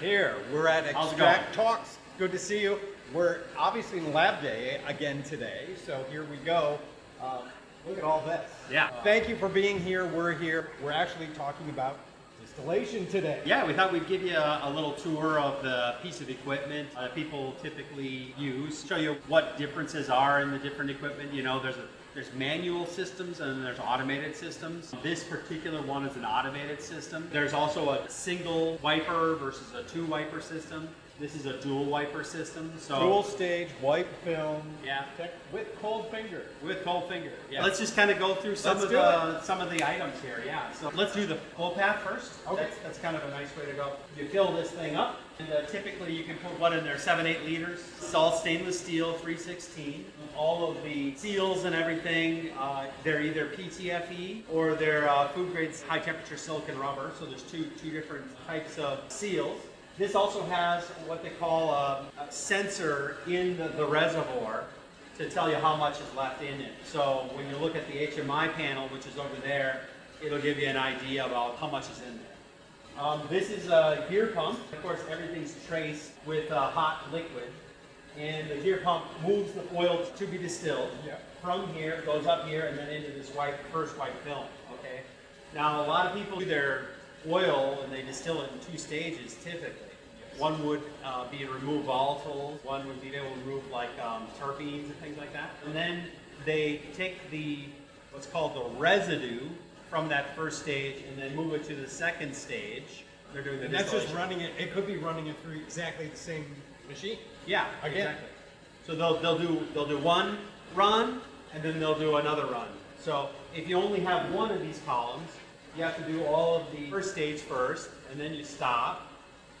Here, we're at extrakTALKS. Good to see you. We're obviously in lab day again today, so here we go. Um, look at all this. Yeah. Uh, thank you for being here. We're here. We're actually talking about distillation today. Yeah, we thought we'd give you a, a little tour of the piece of equipment uh, people typically use, show you what differences are in the different equipment. You know, there's a there's manual systems and there's automated systems. This particular one is an automated system. There's also a single wiper versus a two wiper system. This is a dual wiper system. So Dual stage wipe film. Yeah. With cold finger. with cold finger. Yeah. Let's just kind of go through some Let's of the some of the items here. Yeah. So let's do the flow path first. Okay. That's, that's kind of a nice way to go. You fill this thing up, and uh, typically you can put what in there? Seven, eight liters. It's all stainless steel, 316. All of the seals and everything, uh, they're either PTFE or they're uh, food grade high temperature silicon rubber. So there's two two different types of seals. This also has what they call a, a sensor in the, the reservoir to tell you how much is left in it. So when you look at the HMI panel, which is over there, it'll give you an idea about how much is in there. Um, this is a gear pump. Of course, everything's traced with uh, hot liquid. And the gear pump moves the oil to be distilled. Yeah. From here, goes up here, and then into this wipe, first wipe film, okay? Now, a lot of people do their oil and they distill it in two stages typically. One would uh, be to remove volatiles, one would be to remove like um, terpenes and things like that. And then they take the, what's called the residue from that first stage and then move it to the second stage. They're doing the And that's just running it. It could be running it through exactly the same machine. Yeah, Again. exactly. So they'll, they'll do they'll do one run and then they'll do another run. So if you only have one of these columns, you have to do all of the first stage first, and then you stop,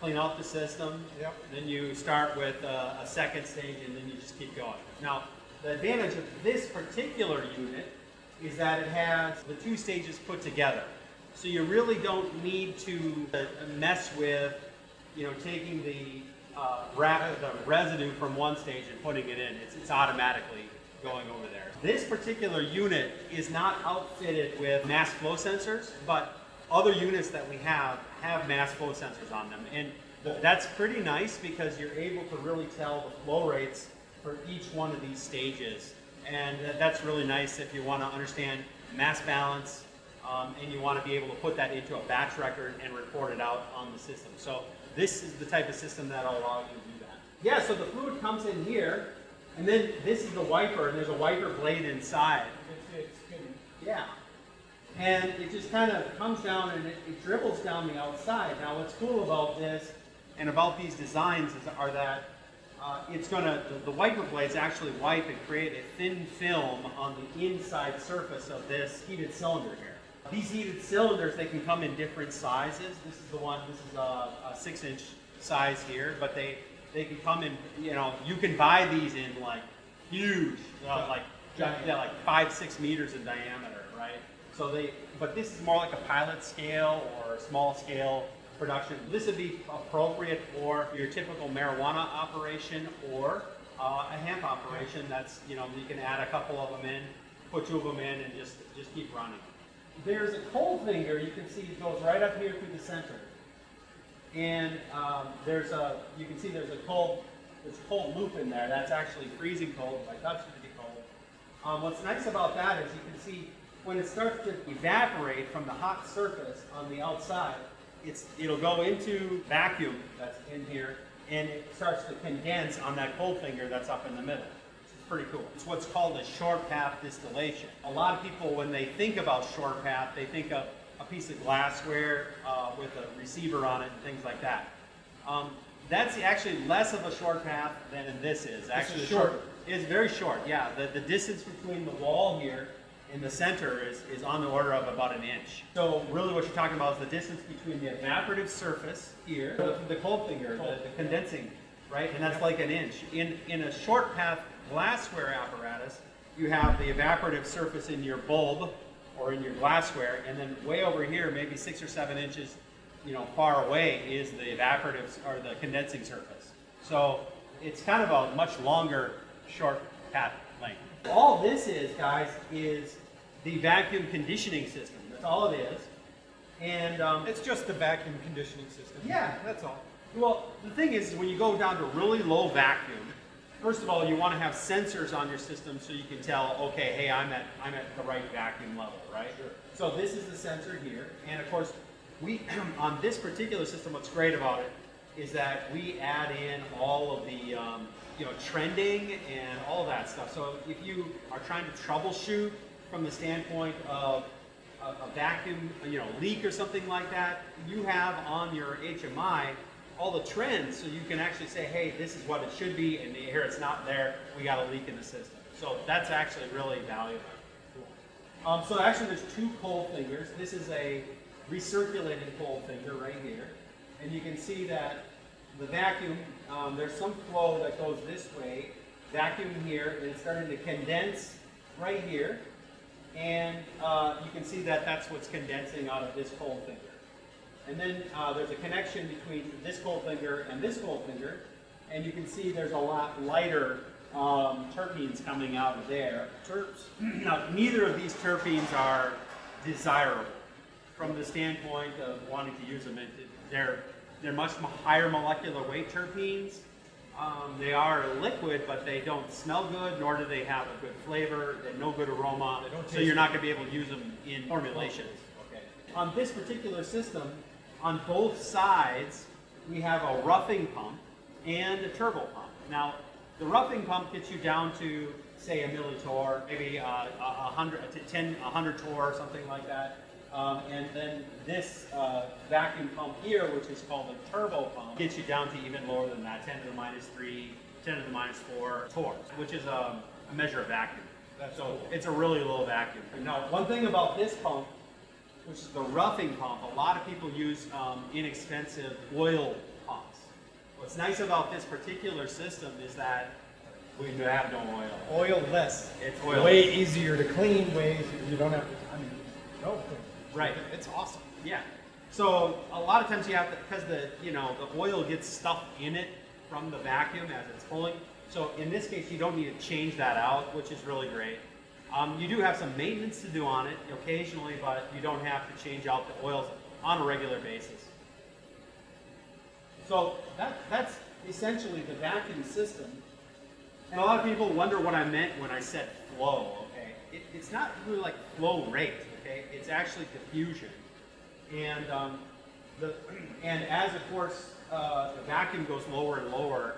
clean out the system. Yep. Then you start with a, a second stage, and then you just keep going. Now, the advantage of this particular unit is that it has the two stages put together. So you really don't need to uh, mess with, you know, taking the uh, wrap, the residue from one stage and putting it in. It's, it's automatically going over there. This particular unit is not outfitted with mass flow sensors, but other units that we have have mass flow sensors on them. And that's pretty nice because you're able to really tell the flow rates for each one of these stages. And that's really nice if you want to understand mass balance um, and you want to be able to put that into a batch record and report it out on the system. So this is the type of system that will allow you to do that. Yeah, so the fluid comes in here, and then this is the wiper, and there's a wiper blade inside. Yeah. And it just kind of comes down and it, it dribbles down the outside. Now, what's cool about this and about these designs is, are that uh, it's going to, the, the wiper blades actually wipe and create a thin film on the inside surface of this heated cylinder here. These heated cylinders, they can come in different sizes. This is the one, this is a, a six inch size here, but they, they can come in, you know, you can buy these in like huge, uh, like, yeah, like five, six meters in diameter, right? So they, but this is more like a pilot scale or small scale production. This would be appropriate for your typical marijuana operation or uh, a hemp operation. That's you know you can add a couple of them in, put two of them in, and just just keep running. There's a cold finger. You can see it goes right up here through the center, and um, there's a you can see there's a cold there's a cold loop in there. That's actually freezing cold. I touch it, it'd be cold. Um, what's nice about that is you can see when it starts to evaporate from the hot surface on the outside, it's, it'll go into vacuum that's in here, and it starts to condense on that cold finger that's up in the middle. It's pretty cool. It's what's called a short path distillation. A lot of people, when they think about short path, they think of a piece of glassware uh, with a receiver on it and things like that. Um, that's actually less of a short path than this is. Actually, the short. It's very short, yeah. The, the distance between the wall here in the center is, is on the order of about an inch. So really what you're talking about is the distance between the evaporative surface here, the, the cold finger, the, the condensing, right? And that's like an inch. In, in a short path glassware apparatus, you have the evaporative surface in your bulb or in your glassware, and then way over here, maybe six or seven inches, you know, far away is the evaporative or the condensing surface. So it's kind of a much longer short path length. All this is, guys, is the vacuum conditioning system. That's all it is. And um, It's just the vacuum conditioning system. Yeah. That's all. Well, the thing is, when you go down to really low vacuum, first of all, you want to have sensors on your system so you can tell, okay, hey, I'm at I'm at the right vacuum level, right? Sure. So this is the sensor here, and of course, we on this particular system, what's great about it is that we add in all of the um, you know trending and all that stuff. So if you are trying to troubleshoot from the standpoint of a, a vacuum, you know, leak or something like that, you have on your HMI all the trends, so you can actually say, hey, this is what it should be, and here it's not there. We got a leak in the system. So that's actually really valuable. Um, so actually, there's two cold fingers. This is a recirculating cold finger right here, and you can see that the vacuum. Um, there's some flow that goes this way, vacuum here, and it's starting to condense right here, and uh, you can see that that's what's condensing out of this cold finger. And then uh, there's a connection between this cold finger and this cold finger, and you can see there's a lot lighter um, terpenes coming out of there. Terps. Now, neither of these terpenes are desirable from the standpoint of wanting to use them. It- it- They're they're much higher molecular weight terpenes. Um, they are liquid, but they don't smell good, nor do they have a good flavor. They have no good aroma. So you're not going to be able to use them in formulations. Okay. On this particular system, on both sides, we have a roughing pump and a turbo pump. Now, the roughing pump gets you down to, say, a millitorr, maybe uh, a, a hundred, to 10, a hundred torr, or something like that. Um, and then this uh, vacuum pump here, which is called a turbo pump, gets you down to even lower than that, 10 to the minus 3, 10 to the minus 4 torrs, which is a, a measure of vacuum. That's so cool. it's a really low vacuum. Now, one thing about this pump, which is the roughing pump, a lot of people use um, inexpensive oil pumps. What's nice about this particular system is that we have no oil. Oil less. It's oil. Way easier to clean. Way you don't have to. I mean, no. Right. It's awesome. Yeah. So a lot of times you have to, because the you know the oil gets stuff in it from the vacuum as it's pulling. So in this case, you don't need to change that out, which is really great. Um, you do have some maintenance to do on it occasionally, but you don't have to change out the oils on a regular basis. So that, that's essentially the vacuum system. And a lot of people wonder what I meant when I said flow, okay? It, it's not really like flow rate, okay? It's actually diffusion. And, um, the, and as, of course, uh, the vacuum goes lower and lower,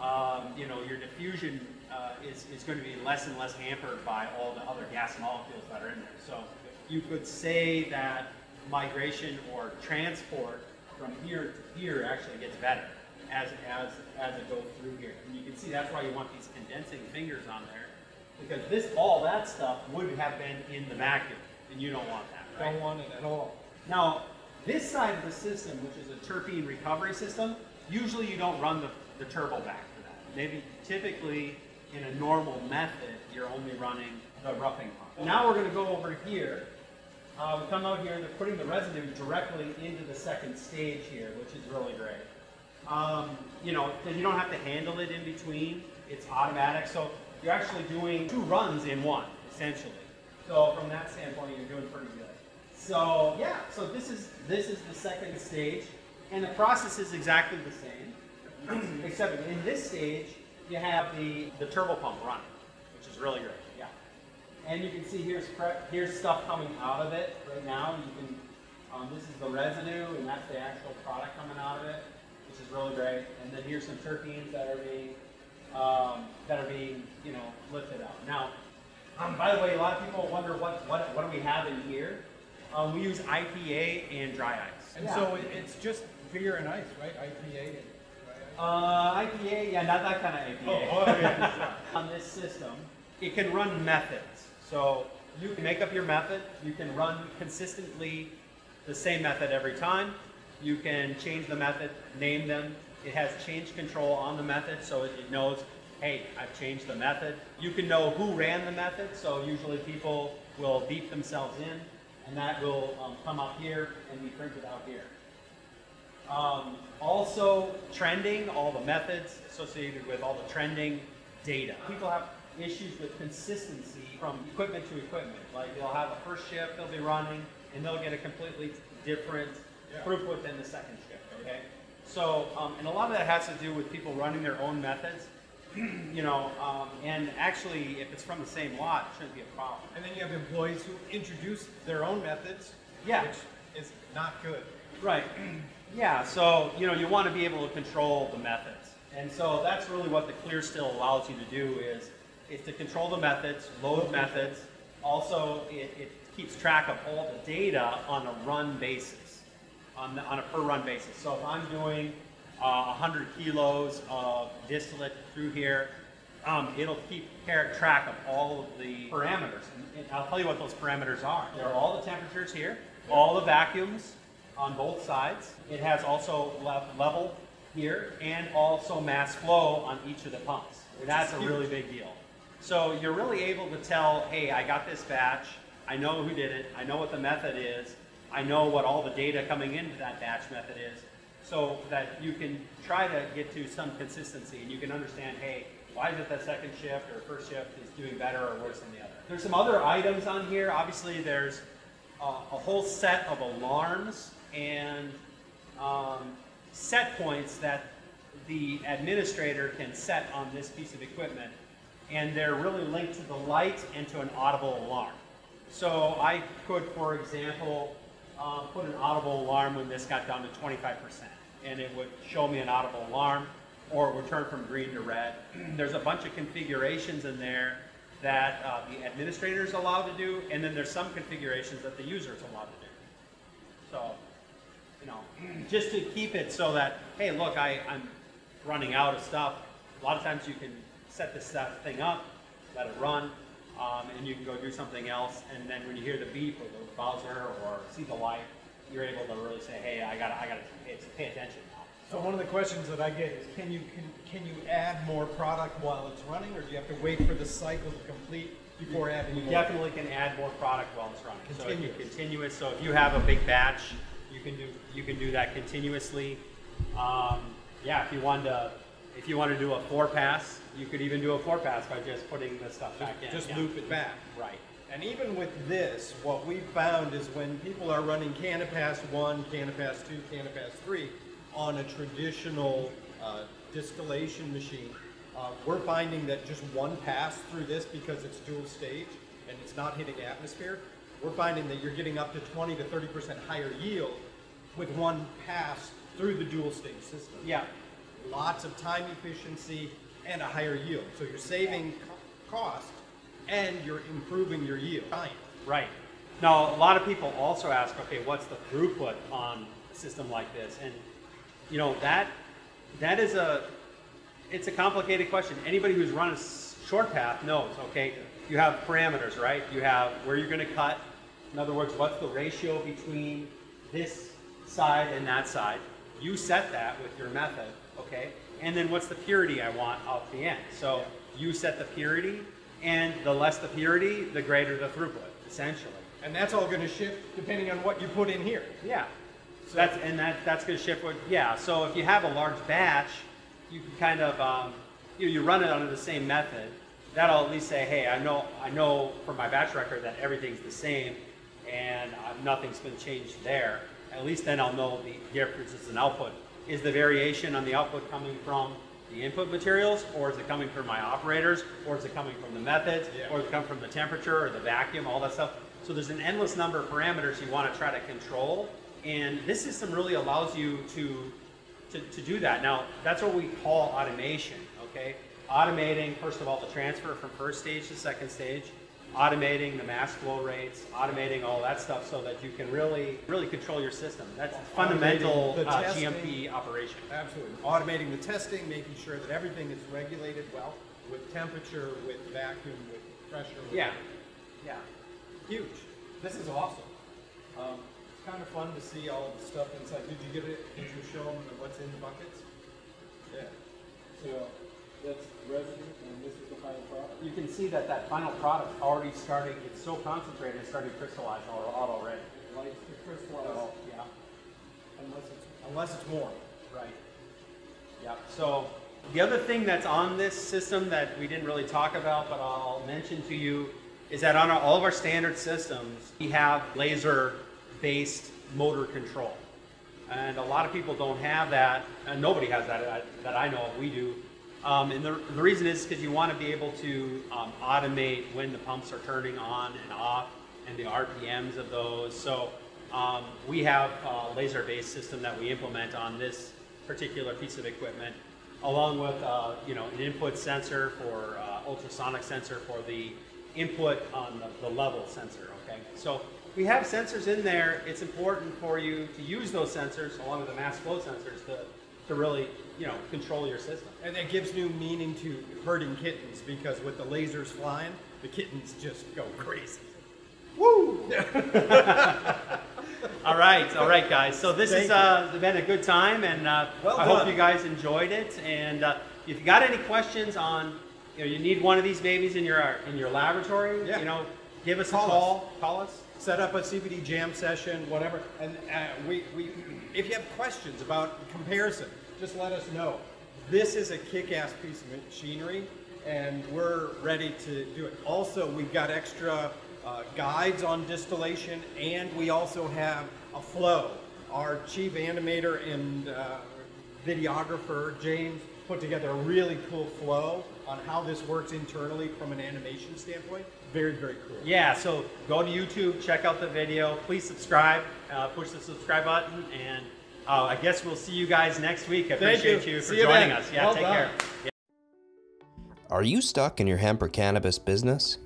um, you know, your diffusion uh, is, is going to be less and less hampered by all the other gas molecules that are in there. So you could say that migration or transport from here to here actually gets better as, as, as it goes through here. And you can see that's why you want these condensing fingers on there because this, all that stuff would have been in the vacuum and you don't want that, right? Don't want it at all. Now, this side of the system, which is a terpene recovery system, usually you don't run the, the turbo back for that. Maybe typically in a normal method, you're only running the roughing pump. Now we're going to go over here. Uh, we come out here, they're putting the residue directly into the second stage here, which is really great. Um, you know, you don't have to handle it in between. It's automatic. So you're actually doing two runs in one, essentially. So from that standpoint, you're doing pretty good. So yeah, so this is this is the second stage, and the process is exactly the same, except in this stage you have the the turbo pump running, which is really great. Yeah, and you can see here's prep, here's stuff coming out of it right now. You can um, this is the residue, and that's the actual product coming out of it, which is really great. And then here's some terpenes that are being um, that are being you know lifted out now. Um, by the way, a lot of people wonder what, what, what do we have in here? Um, we use IPA and dry ice. And so it, it's just beer and ice, right? IPA. And, Uh, IPA, yeah, not that kind of IPA. Oh, oh, yeah. On this system, it can run methods. So you can make up your method. You can run consistently the same method every time. You can change the method, name them. It has change control on the method, so it knows, hey, I've changed the method. You can know who ran the method, so usually people will beep themselves in, and that will um, come up here and be printed out here. Um, also, trending, all the methods associated with all the trending data. People have issues with consistency from equipment to equipment. Like they'll have a first shift they'll be running, and they'll get a completely different Yeah. throughput than the second shift. Okay. So, um, and a lot of that has to do with people running their own methods. you know, um, and actually, if it's from the same lot, it shouldn't be a problem. And then you have employees who introduce their own methods, Yeah. which is not good. Right. Yeah, so, you know, you want to be able to control the methods. And so that's really what the Clearstill allows you to do is, is to control the methods, load methods. Also, it, it keeps track of all the data on a run basis, on, the, on a per run basis. So if I'm doing uh, 100 kilos of distillate through here, um, it'll keep track of all of the parameters. And, I'll tell you what those parameters are. They're all the temperatures here, all the vacuums on both sides. It has also level here and also mass flow on each of the pumps. And that's a really big deal. So you're really able to tell, hey, I got this batch, I know who did it, I know what the method is, I know what all the data coming into that batch method is, so that you can try to get to some consistency and you can understand, hey, why is it that second shift or first shift is doing better or worse than the other? There's some other items on here. Obviously, there's a, a whole set of alarms and um, set points that the administrator can set on this piece of equipment. And they're really linked to the light and to an audible alarm. So I could, for example, uh, put an audible alarm when this got down to 25%. And it would show me an audible alarm or it would turn from green to red. There's a bunch of configurations in there that uh, the administrator is allowed to do, and then there's some configurations that the user is allowed to do. So, you know, just to keep it so that, hey, look, I, I'm running out of stuff. A lot of times you can set this stuff thing up, let it run, um, and you can go do something else. And then when you hear the beep or the buzzer or see the light, you're able to really say, hey, I gotta, I gotta pay, pay attention now. So one of the questions that I get is, can you can, can you add more product while it's running, or do you have to wait for the cycle to complete before adding You more? definitely can add more product while it's running. So if you Continuous. continuous, so if you have a big batch, you can do, you can do that continuously. Um, yeah, if you wanted to, if you want to do a four pass, you could even do a four pass by just putting the stuff back in. Just yeah. loop it back. Right. And even with this, what we found is when people are running Canapass 1, Canapass 2, Canapass 3 on a traditional uh, distillation machine, uh, we're finding that just one pass through this because it's dual stage and it's not hitting atmosphere, we're finding that you're getting up to 20 to 30% higher yield with one pass through the dual stage system Yeah. lots of time efficiency and a higher yield. So you're saving cost and you're improving your yield. Right. Now, a lot of people also ask, okay, what's the throughput on a system like this? And you know that that is a it's a complicated question. Anybody who's run a short path knows. Okay, you have parameters, right? You have where you're going to cut. In other words, what's the ratio between this side and that side? You set that with your method, okay? And then what's the purity I want out the end? So you set the purity, and the less the purity, the greater the throughput, essentially. And that's all going to shift depending on what you put in here. Yeah. So that's and that that's going to shift what. Yeah. So if you have a large batch, you can kind of um, you you run it under the same method. That'll at least say, hey, I know I know from my batch record that everything's the same, and nothing's been changed there. At least then I'll know the differences in output. Is the variation on the output coming from the input materials, or is it coming from my operators, or is it coming from the methods, Yeah. or is it coming from the temperature or the vacuum, all that stuff? So there's an endless number of parameters you want to try to control, and this system really allows you to, to, to do that. Now, that's what we call automation, okay? Automating, first of all, the transfer from first stage to second stage, automating the mass flow rates, automating all that stuff so that you can really, really control your system. That's fundamental uh, testing. GMP operation. Absolutely. Automating the testing, making sure that everything is regulated well with temperature, with vacuum, with pressure. with- Yeah, yeah. Huge. This is awesome. Um, it's kind of fun to see all the stuff inside. Did you get it? Did you show them what's in the buckets? Yeah. So that's residue, and this is the final product. You can see that that final product already starting, it's so concentrated, it's starting to crystallize all, all already. To crystallize, So, yeah. unless it's Unless it's warm. Right. Yep. So the other thing that's on this system that we didn't really talk about, but I'll mention to you, is that on our, all of our standard systems, we have laser-based motor control. and a lot of people don't have that, and nobody has that that I know of. We do. Um, and the, the reason is because you want to be able to um, automate when the pumps are turning on and off and the RPMs of those. So um, we have a laser-based system that we implement on this particular piece of equipment, along with uh, you know an input sensor for uh, ultrasonic sensor for the input on the, the level sensor. Okay, so we have sensors in there. It's important for you to use those sensors along with the mass flow sensors to, to really, you know, control your system. And it gives new meaning to herding kittens because with the lasers flying, the kittens just go crazy. Woo! all right, all right, guys. So this Thank has uh, been a good time, and uh, Well I hope you guys enjoyed it. And uh, if you got any questions on, you know, you need one of these babies in your in your laboratory, Yeah. you know, give us Call a call. Call us. Set up a CBD jam session, whatever. And uh, we, we, if you have questions about comparison, just let us know. This is a kick-ass piece of machinery, and we're ready to do it. Also, we've got extra uh, guides on distillation, and we also have a flow. Our chief animator and uh, videographer, James, put together a really cool flow on how this works internally from an animation standpoint. Very, very cool. Yeah, so go to YouTube, check out the video. Please subscribe, uh, push the subscribe button, and uh, I guess we'll see you guys next week. I Thank appreciate you. you, for See you joining then. us. Yeah, Well take done. care. Are you stuck in your hemp or cannabis business?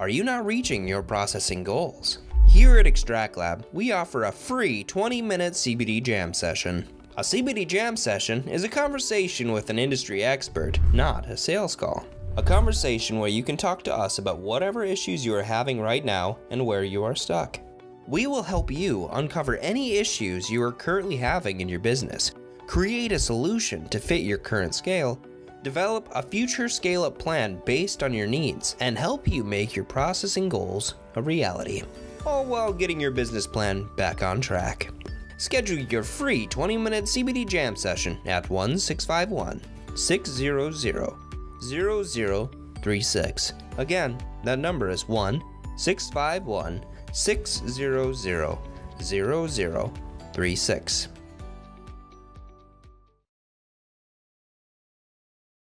Are you not reaching your processing goals? Here at extraktLAB, we offer a free 20 minute CBD jam session. A CBD jam session is a conversation with an industry expert, not a sales call. A conversation where you can talk to us about whatever issues you are having right now and where you are stuck. We will help you uncover any issues you are currently having in your business, create a solution to fit your current scale, develop a future scale up plan based on your needs, and help you make your processing goals a reality, all while getting your business plan back on track. Schedule your free 20 minute CBD jam session at 1 651 600 0036. Again, that number is 1 651 600 0036.